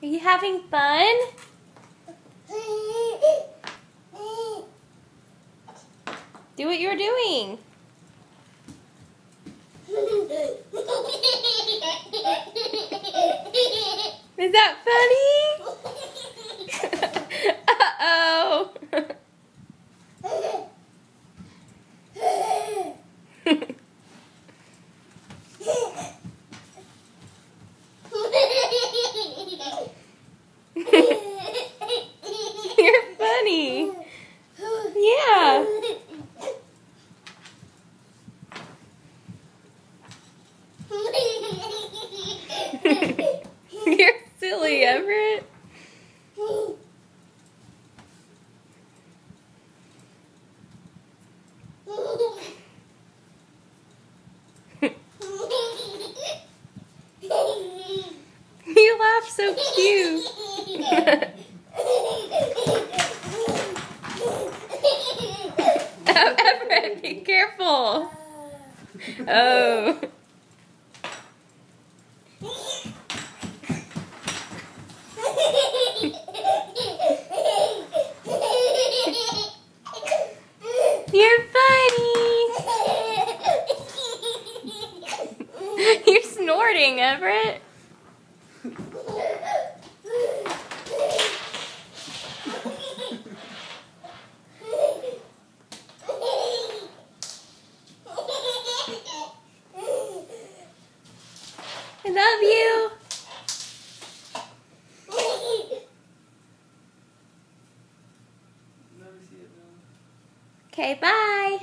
Are you having fun? Do what you're doing. Is that funny? Uh-oh. You're funny. Yeah. You're silly, Everett. You laugh so cute. Everett, be careful. Oh. You're funny. You're snorting, Everett. I love you. Okay, bye.